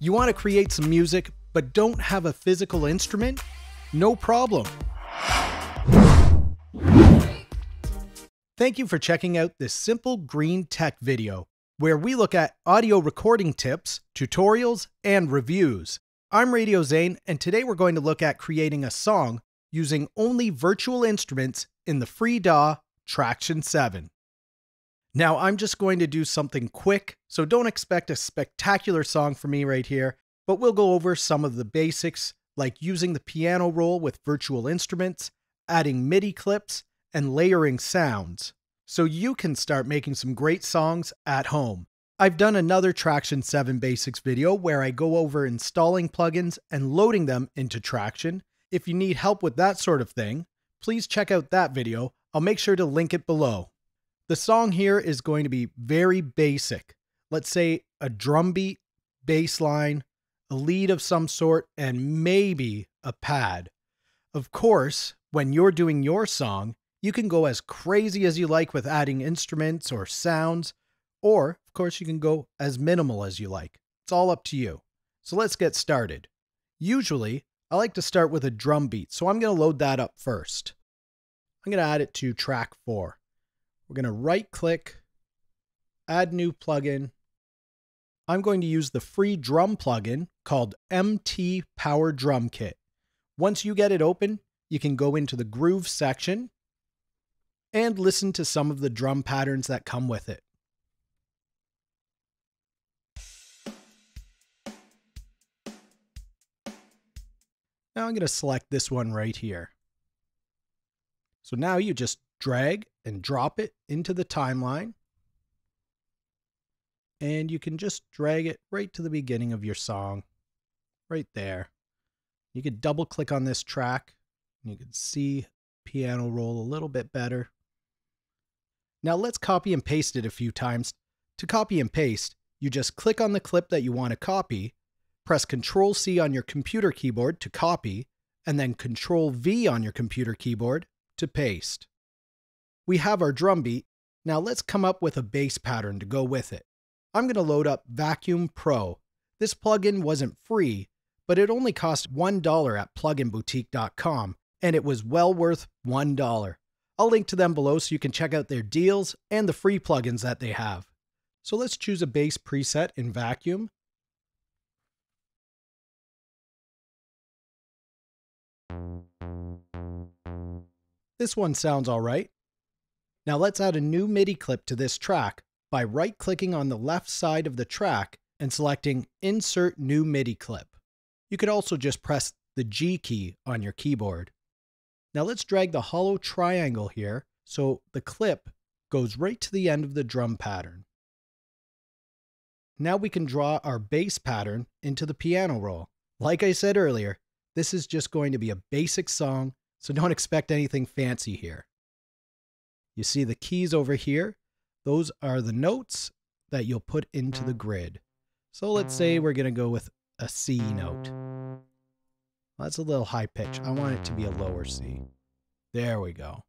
You want to create some music, but don't have a physical instrument? No problem. Thank you for checking out this simple green tech video, where we look at audio recording tips, tutorials, and reviews. I'm Radio Zane, and today we're going to look at creating a song using only virtual instruments in the free DAW Tracktion 7. Now, I'm just going to do something quick, so don't expect a spectacular song from me right here, but we'll go over some of the basics like using the piano roll with virtual instruments, adding MIDI clips, and layering sounds, so you can start making some great songs at home. I've done another Tracktion 7 Basics video where I go over installing plugins and loading them into Tracktion. If you need help with that sort of thing, please check out that video. I'll make sure to link it below. The song here is going to be very basic. Let's say a drum beat, bass line, a lead of some sort, and maybe a pad. Of course, when you're doing your song, you can go as crazy as you like with adding instruments or sounds, or, of course, you can go as minimal as you like. It's all up to you. So let's get started. Usually, I like to start with a drum beat, so I'm going to load that up first. I'm going to add it to track 4. We're going to right click, add new plugin. I'm going to use the free drum plugin called MT Power Drum Kit. Once you get it open, you can go into the groove section and listen to some of the drum patterns that come with it. Now I'm going to select this one right here. So now you just drag and drop it into the timeline. And you can just drag it right to the beginning of your song, right there. You could double click on this track and you can see piano roll a little bit better. Now let's copy and paste it a few times. To copy and paste, you just click on the clip that you want to copy, press Ctrl C on your computer keyboard to copy, and then Ctrl V on your computer keyboard to paste. We have our drum beat. Now let's come up with a bass pattern to go with it. I'm going to load up Vacuum Pro. This plugin wasn't free, but it only cost $1 at pluginboutique.com, and it was well worth $1. I'll link to them below so you can check out their deals and the free plugins that they have. So let's choose a bass preset in Vacuum. This one sounds alright. Now let's add a new MIDI clip to this track by right-clicking on the left side of the track and selecting Insert New MIDI Clip. You could also just press the G key on your keyboard. Now let's drag the hollow triangle here so the clip goes right to the end of the drum pattern. Now we can draw our bass pattern into the piano roll. Like I said earlier, this is just going to be a basic song, so don't expect anything fancy here. You see the keys over here? Those are the notes that you'll put into the mm. grid. So let's say mm. we're going to go with a C note. That's a little high pitch. I want it to be a lower C. There we go.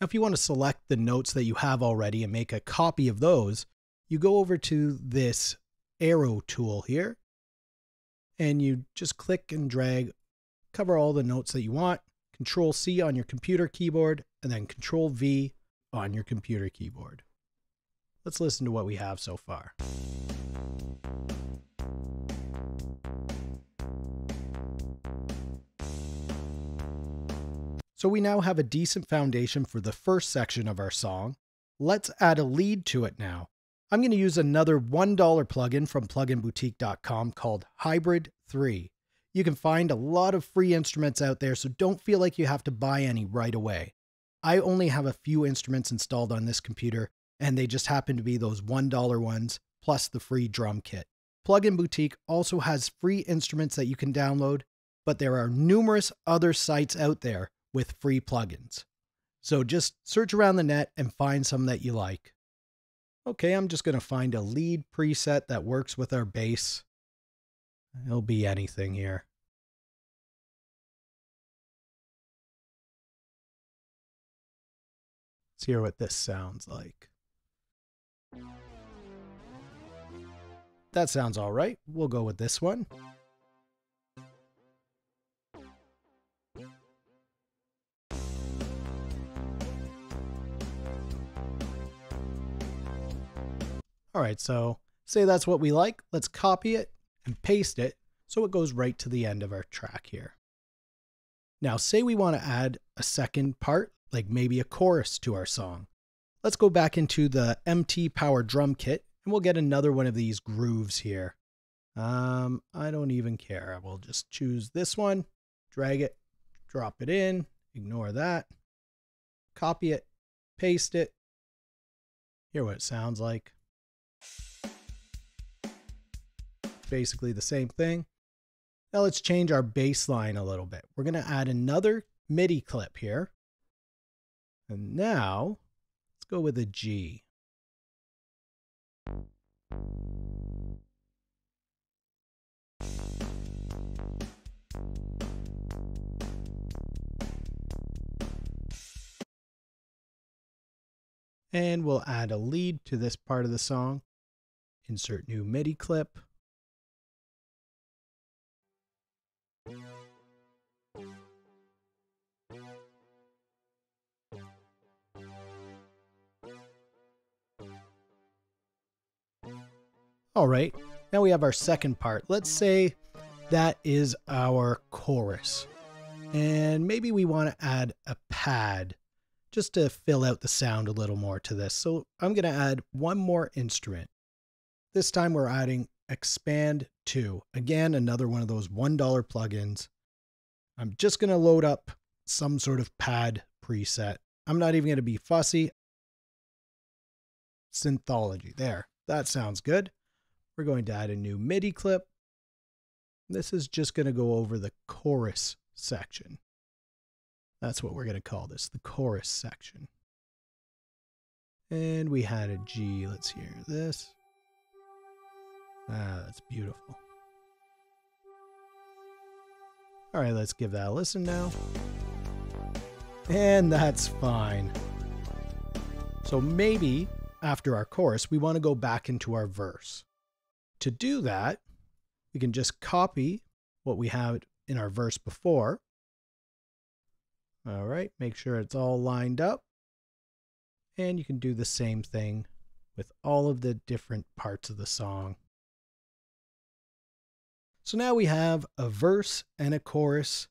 Now, if you want to select the notes that you have already and make a copy of those, you go over to this arrow tool here and you just click and drag, cover all the notes that you want, Control C on your computer keyboard, and then Control V on your computer keyboard. Let's listen to what we have so far. So we now have a decent foundation for the first section of our song. Let's add a lead to it now. I'm going to use another $1 plugin from pluginboutique.com called Hybrid 3. You can find a lot of free instruments out there, so don't feel like you have to buy any right away. I only have a few instruments installed on this computer, and they just happen to be those $1 ones plus the free drum kit. Plugin Boutique also has free instruments that you can download, but there are numerous other sites out there with free plugins. So just search around the net and find some that you like. Okay, I'm just going to find a lead preset that works with our bass. It'll be anything here. Let's hear what this sounds like. That sounds all right. We'll go with this one. All right, so say that's what we like. Let's copy it and paste it so it goes right to the end of our track here. Now, say we want to add a second part, like maybe a chorus to our song. Let's go back into the MT Power drum kit and we'll get another one of these grooves here. Um, I don't even care. I will just choose this one, drag it, drop it in, ignore that, copy it, paste it, hear what it sounds like. Basically the same thing. Now let's change our baseline a little bit. We're going to add another MIDI clip here. And now let's go with a G. And we'll add a lead to this part of the song. Insert new MIDI clip. All right, now we have our second part. Let's say that is our chorus. And maybe we want to add a pad just to fill out the sound a little more to this. So I'm going to add one more instrument. This time we're adding Expand 2. Again, another one of those $1 plugins. I'm just going to load up some sort of pad preset. I'm not even going to be fussy. Synthology. There. That sounds good. We're going to add a new MIDI clip. This is just going to go over the chorus section. That's what we're going to call this, the chorus section. And we had a G. Let's hear this. Ah, that's beautiful. All right, let's give that a listen now. And that's fine. So maybe after our chorus, we want to go back into our verse. To do that, we can just copy what we have in our verse before. All right, make sure it's all lined up. And you can do the same thing with all of the different parts of the song. So now we have a verse and a chorus.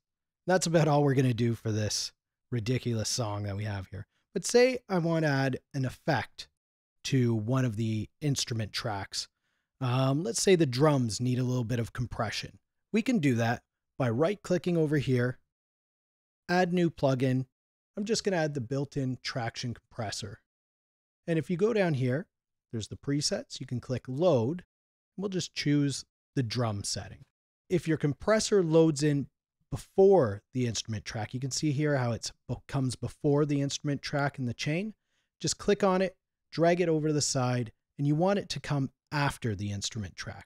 That's about all we're going to do for this ridiculous song that we have here. But say I want to add an effect to one of the instrument tracks. Um, let's say the drums need a little bit of compression. We can do that by right clicking over here, add new plugin. I'm just going to add the built-in Tracktion compressor. And if you go down here, there's the presets. You can click load. We'll just choose the drum setting. If your compressor loads in before the instrument track, you can see here how it comes before the instrument track in the chain. Just click on it, drag it over to the side, and you want it to come after the instrument track.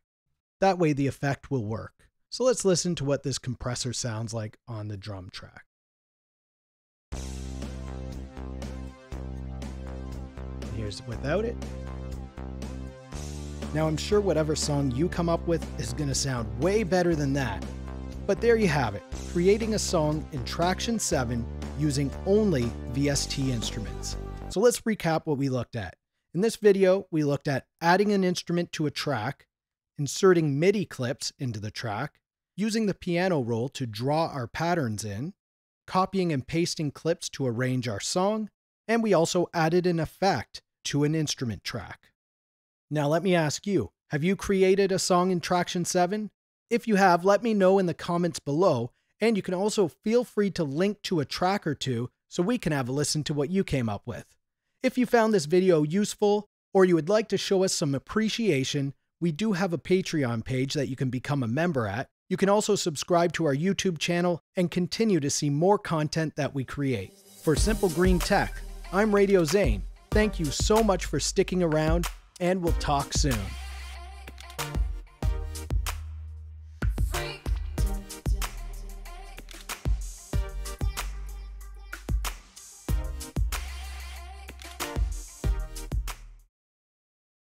That way the effect will work. So let's listen to what this compressor sounds like on the drum track. Here's without it. Now I'm sure whatever song you come up with is going to sound way better than that. But there you have it, creating a song in Tracktion 7 using only VST instruments. So let's recap what we looked at. In this video, we looked at adding an instrument to a track, inserting MIDI clips into the track, using the piano roll to draw our patterns in, copying and pasting clips to arrange our song, and we also added an effect to an instrument track. Now let me ask you, have you created a song in Tracktion 7? If you have, let me know in the comments below, and you can also feel free to link to a track or two so we can have a listen to what you came up with. If you found this video useful or you would like to show us some appreciation, we do have a Patreon page that you can become a member at. You can also subscribe to our YouTube channel and continue to see more content that we create. For Simple Green Tech, I'm Radio Zane. Thank you so much for sticking around, and we'll talk soon.